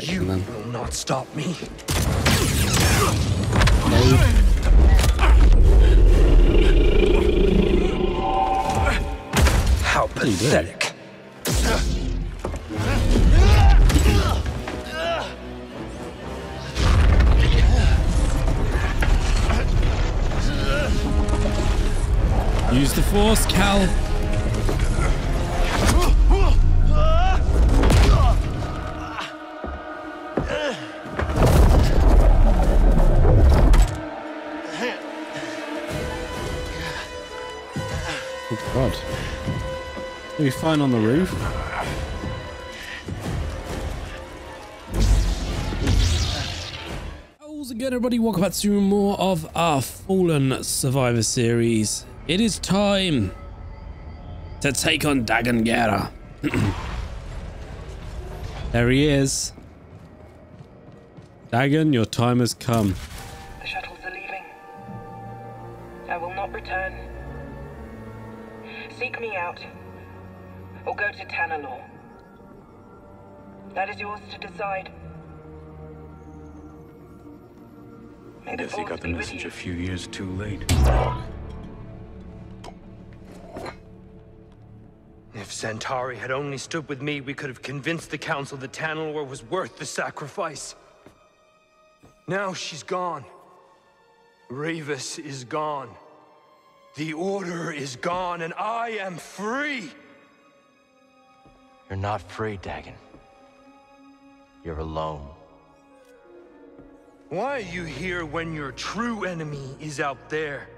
section You then. will not stop me. How pathetic. Use the force, Cal. You fine on the roof? How's it going, everybody? Welcome back to more of our Fallen Survivor series. It is time to take on Dagan Gera. there he is. Dagon, your time has come. Go to Tanalor. That is yours to decide. May the Guess he got the message a few years too late. If Santari had only stood with me, we could have convinced the Council that Tanalor was worth the sacrifice. Now she's gone. Rayvis is gone. The Order is gone, and I am free! You're not free, Dagan. You're alone. Why are you here when your true enemy is out there?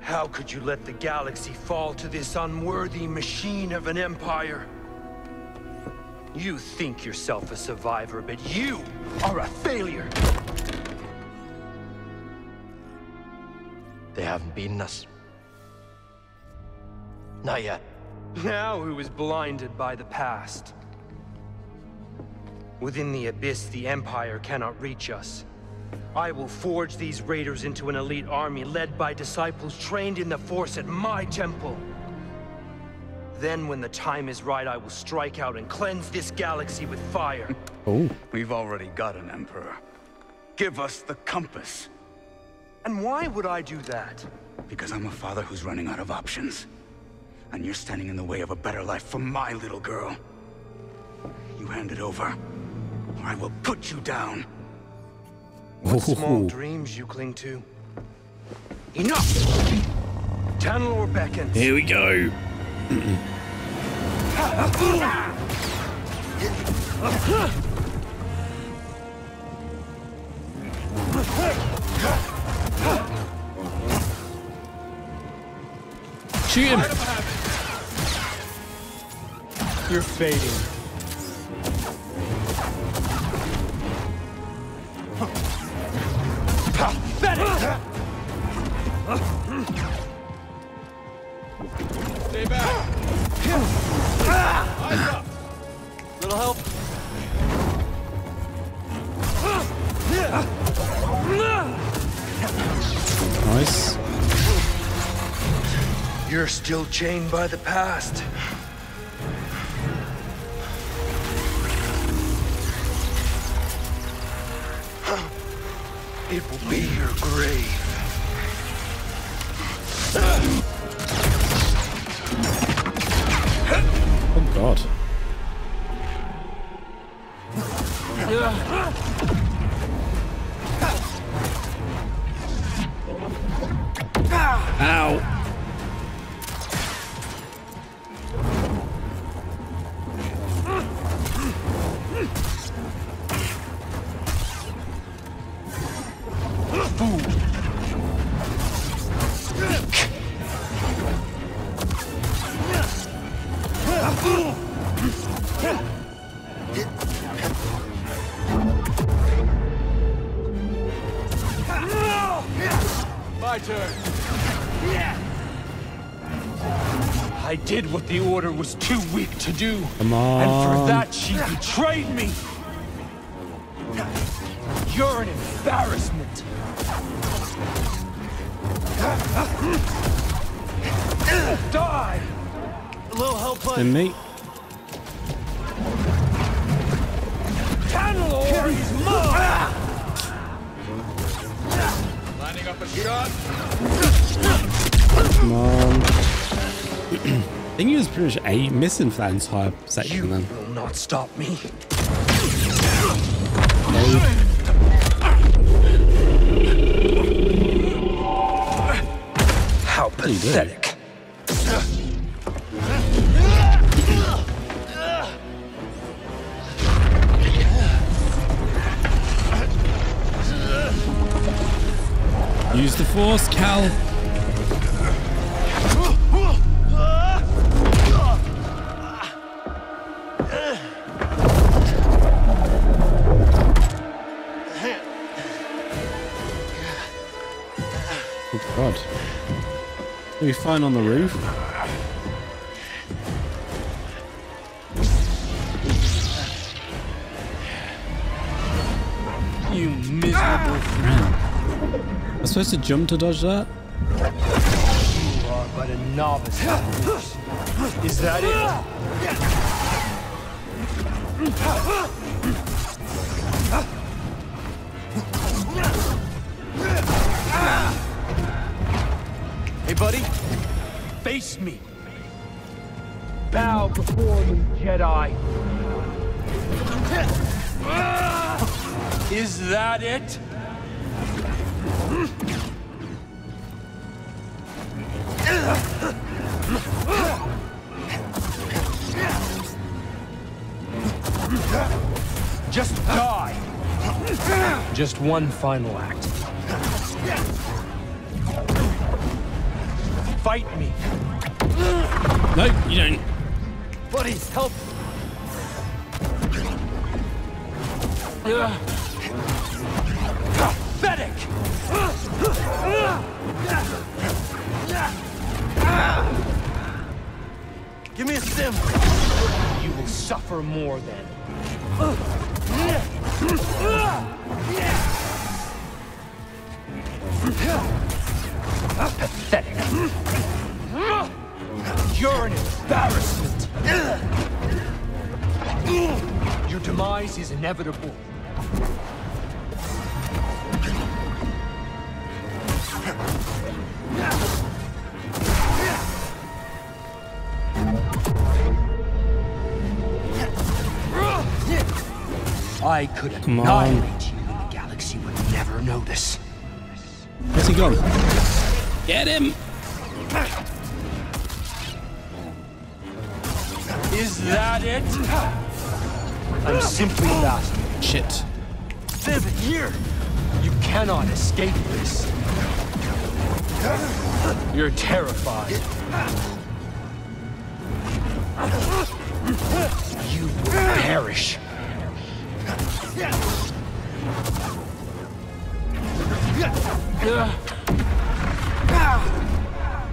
How could you let the galaxy fall to this unworthy machine of an empire? You think yourself a survivor, but you are a failure! They haven't beaten us. Not yet. Now who is blinded by the past? Within the Abyss, the Empire cannot reach us. I will forge these raiders into an elite army led by disciples trained in the Force at my temple. Then, when the time is right, I will strike out and cleanse this galaxy with fire. Oh, We've already got an emperor. Give us the compass. and why would I do that? Because I'm a father who's running out of options. And you're standing in the way of a better life for my little girl. You hand it over, or I will put you down. What small dreams you cling to. Enough! Tanalor beckons. here we go. Shoot him. You're fading. Stay back. Little help? Nice. You're still chained by the past. It will be your grave. Oh God. my turn. I did what the order was too weak to do. Come on. And for that, she betrayed me. You're an embarrassment. Die! A little help. And me. Candle mine! Come on. I think he was pretty much a missing for that entire section You then. will not stop me. How pathetic. Use the force, Cal. Oh god. Are we fine on the roof? Supposed to jump to dodge that? You are but a novice. Is that it? Hey, buddy. Face me. Bow before me, Jedi. Is that it? Just die. Just one final act. Fight me. No, you don't. Buddy, help. Pathetic. Give me a sim. You will suffer more then. Pathetic. You're an embarrassment. Your demise is inevitable. I could Come on. annihilate you, and the galaxy would never notice. Where's he gone? Get him! Is that it? I'm simply lost. Shit. Viv, here! You cannot escape this. You're terrified. You will perish.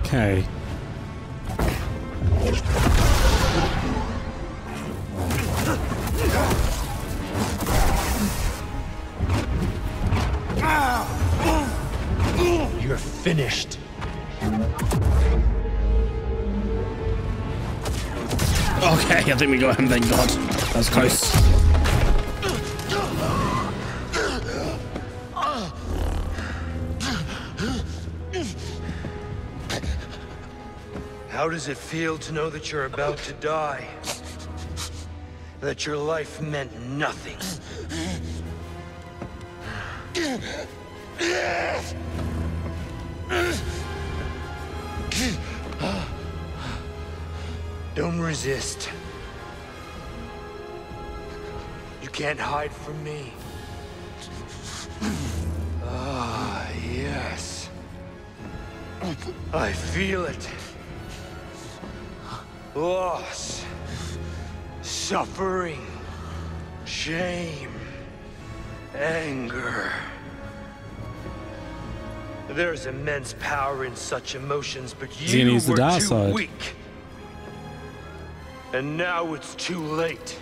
Okay. Finished. Okay, I think we got him, thank God. That was close. How does it feel to know that you're about to die? That your life meant nothing? Resist. You can't hide from me. Ah, yes. I feel it. Loss. Suffering. Shame. Anger. There's immense power in such emotions, but you gonna use the were too side? weak. And now it's too late.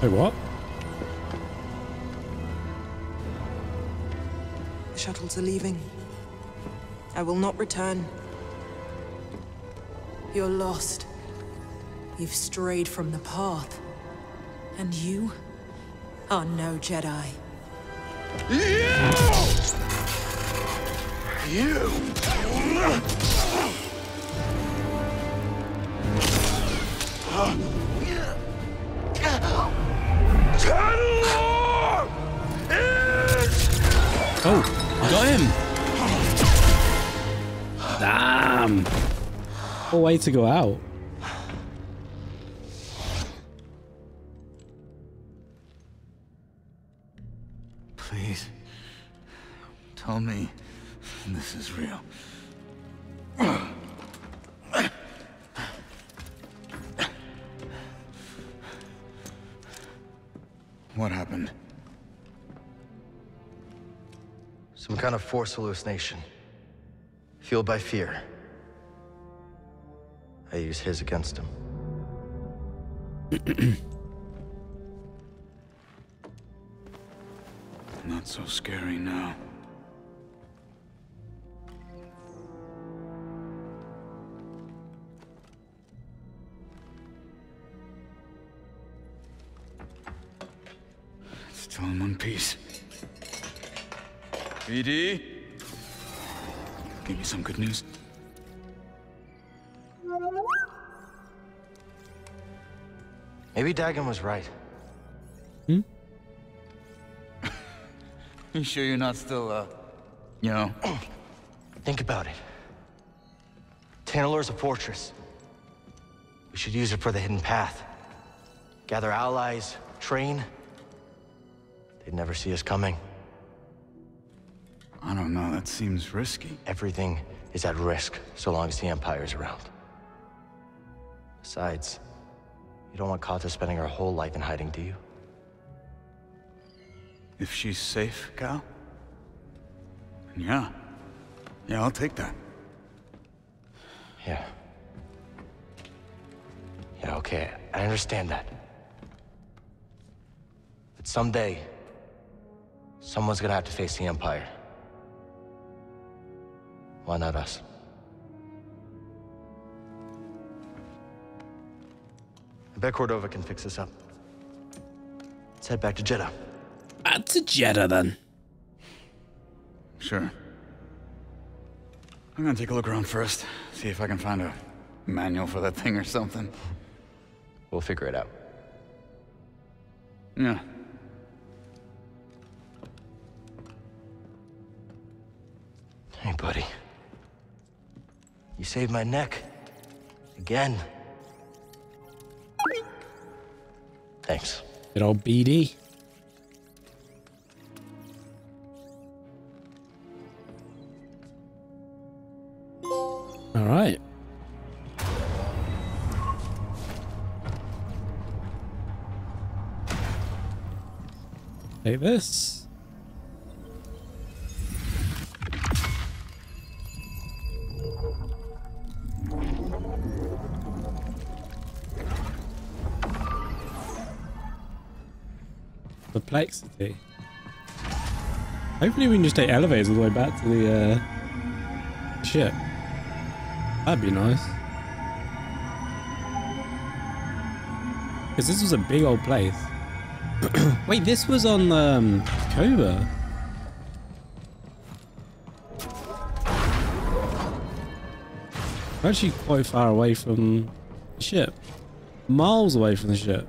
Hey, what? The shuttles are leaving. I will not return. You're lost. You've strayed from the path. And you are no Jedi. Oh, got him. Damn. What way to go out? This is real. What happened? Some kind of force hallucination. Fueled by fear. I use his against him. Not so scary now. Still in. BD? Give me some good news. Maybe Dagan was right. Hmm? you sure you're not still, uh, you know? Think about it. Tanalor's a fortress. We should use it for the hidden path. Gather allies, train. They'd never see us coming. I don't know, that seems risky. Everything is at risk so long as the Empire's around. Besides, you don't want Kata spending her whole life in hiding, do you? If she's safe, Cal? Yeah. Yeah, I'll take that. Yeah. Yeah, okay, I understand that. But someday, someone's gonna have to face the Empire. Why not us? I bet Cordova can fix this up. Let's head back to Jedha. Back to Jedha then. Sure. I'm gonna take a look around first, see if I can find a manual for that thing or something. We'll figure it out. Yeah. Hey, buddy. You saved my neck. Again. Thanks. Good old BD. All right. Take this. Perplexity. Hopefully we can just take elevators all the way back to the uh, ship. That'd be nice. Because this was a big old place. Wait, this was on um, Koba. We're actually quite far away from the ship. Miles away from the ship.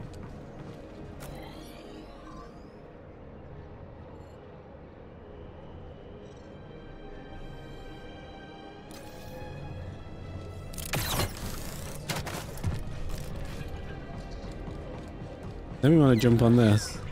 Then we want to jump on this.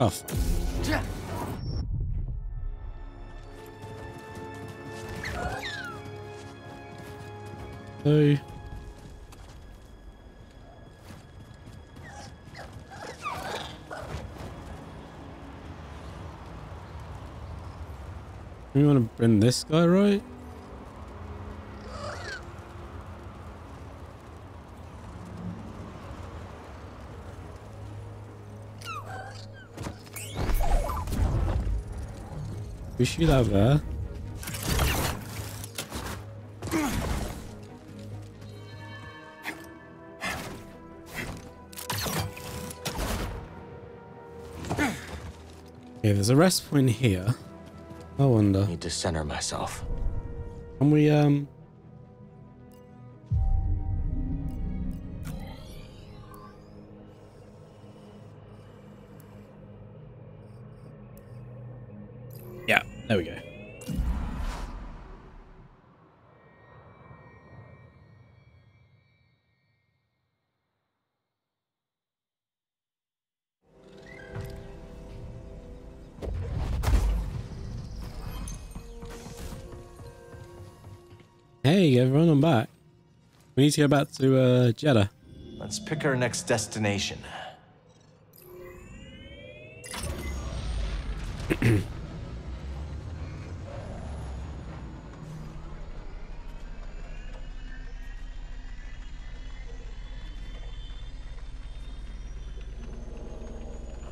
Off. So We want to bring this guy, right? We should have there. Okay, there's a rest point here. I wonder. Need to center myself. Can we, um... Hey everyone, I'm back. We need to go back to uh, Jedha. Let's pick our next destination.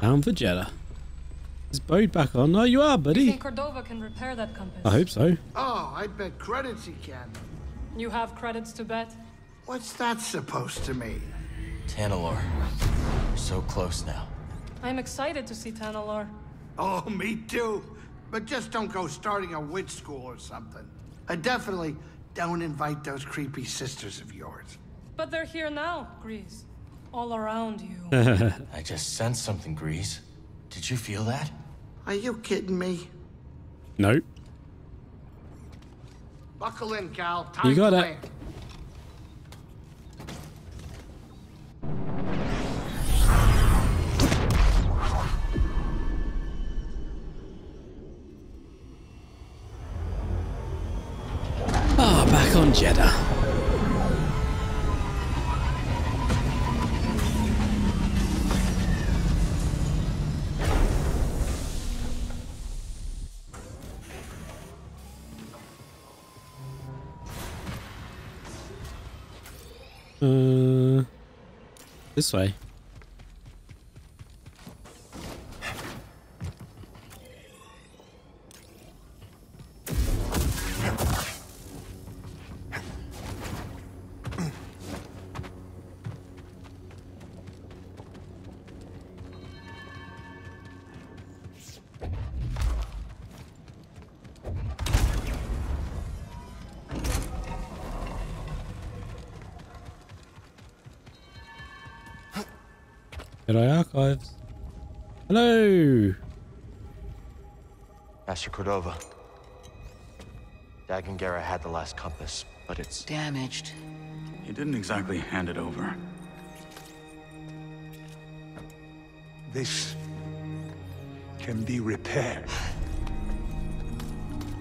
Down for Jedha. Is Bode back on? Oh, you are, You buddy. think Cordova can repair that compass? I hope so. Oh, I bet credits he can. You have credits to bet? What's that supposed to mean? Tanalor. We're so close now. I'm excited to see Tanalor. Oh, me too. But just don't go starting a witch school or something. And definitely don't invite those creepy sisters of yours. But they're here now, Greez. All around you. I just sensed something, Greez. Did you feel that? Are you kidding me? Nope. Buckle in, Cal. Time You got to it. land. Uh, this way. Jedi Archives. Hello. Master Cordova. Dagan Gera had the last compass, but it's Damaged. He didn't exactly hand it over. This can be repaired.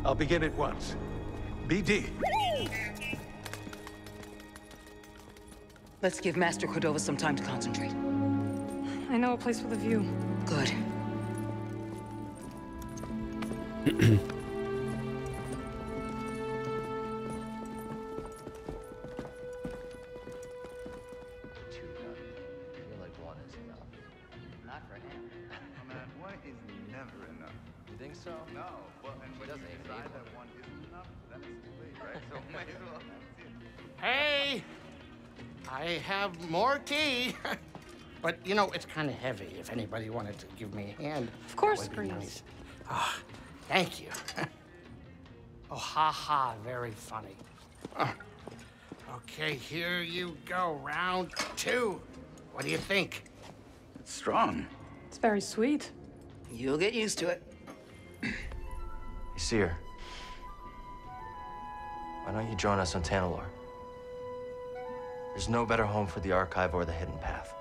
I'll begin at once. BD. Let's give Master Cordova some time to concentrate. I know a place with a view. Good. two done. Feel like one is enough. Not for. Man, one is never enough. You think so? No, well, and doesn't you even decide need that one isn't enough, then it's too late, right? So might as well. Hey! I have more tea. but, you know, it's kind of heavy. If anybody wanted to give me a hand. Of course, that would be Greez. nice. Ah, thank you. oh, ha ha, very funny. Ah. Okay, here you go. Round two. What do you think? It's strong. It's very sweet. You'll get used to it. You see her. Why don't you join us on Tanalor? There's no better home for the Archive or the Hidden Path.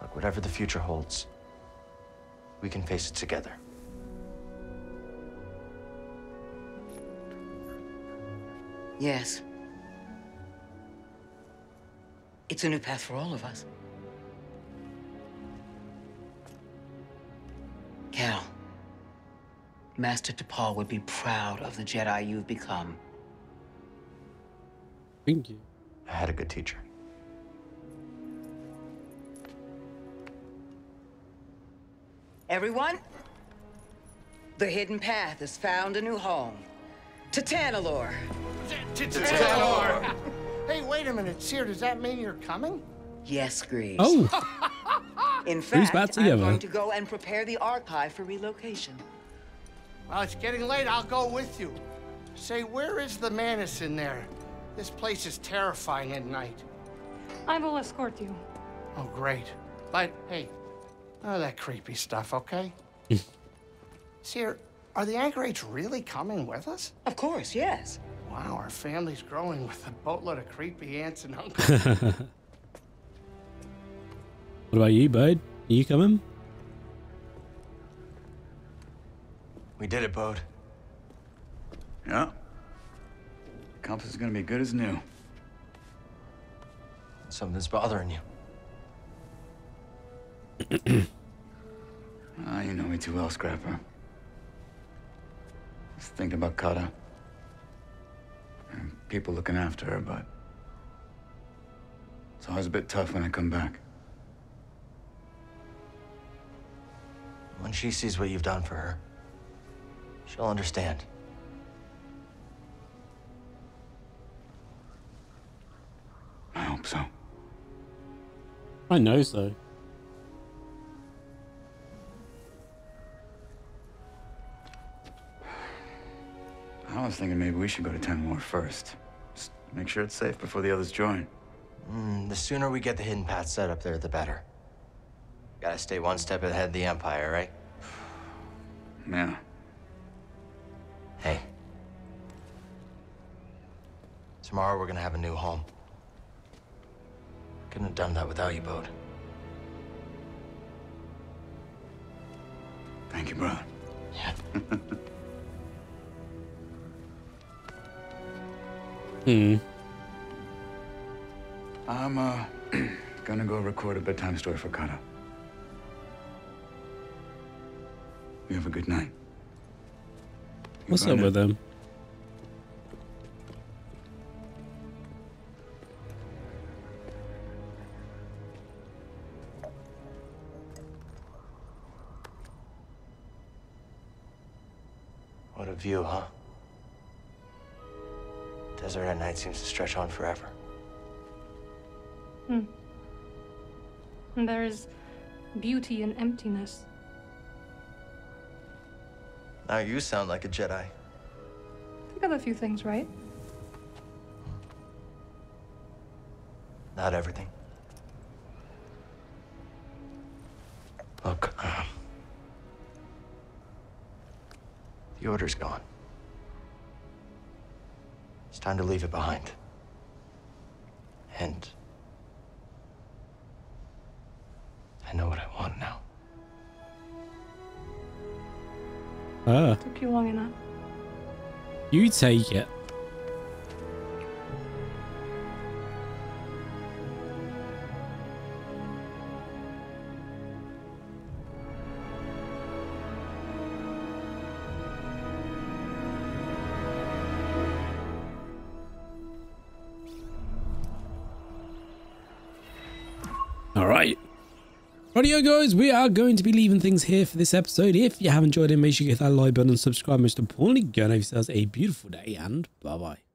Look, whatever the future holds, we can face it together. Yes. It's a new path for all of us. Cal, Master Tapal would be proud of the Jedi you've become. Thank you. I had a good teacher. Everyone, the hidden path has found a new home. To Tanalor. Tanalor. Hey, wait a minute, Cere, does that mean you're coming? Yes, Greez. Oh. In Who's fact, back I'm together? going to go and prepare the archive for relocation. Well, it's getting late. I'll go with you. Say, where is the Manus in there? This place is terrifying at night. I will escort you. Oh, great. But, hey, none of that creepy stuff, okay? Hmm. Cere, are the Anchorites really coming with us? Of course, yes. Wow, our family's growing with a boatload of creepy aunts and uncles. What about you, bud? Are you coming? We did it, Bode. Yeah. Compass is gonna be good as new. Something's bothering you. Ah, you know me too well, Scrapper. Just thinking about Kata. And people looking after her, but... It's always a bit tough when I come back. When she sees what you've done for her, she'll understand. I hope so. I know so. I was thinking maybe we should go to Tenmore first. Just make sure it's safe before the others join. Mm, the sooner we get the hidden path set up there, the better. Gotta stay one step ahead of the Empire, right? Yeah. Hey. Tomorrow we're gonna have a new home. Couldn't have done that without you, Bode. Thank you, brother. Yeah. Hmm. I'm, uh, gonna go record a bedtime story for Kata. You have a good night. You What's up going with them? What a view, huh? Desert at night seems to stretch on forever. Hmm. And there is beauty in emptiness. Now you sound like a Jedi. You got a few things right. Not everything. Look, um, the order's gone. It's time to leave it behind. And I know what I want now. Ah, Took you long enough. you take it. Rightio guys, we are going to be leaving things here for this episode. If you have enjoyed it, make sure you hit that like button and subscribe. Most importantly, go and have yourselves a beautiful day and bye-bye.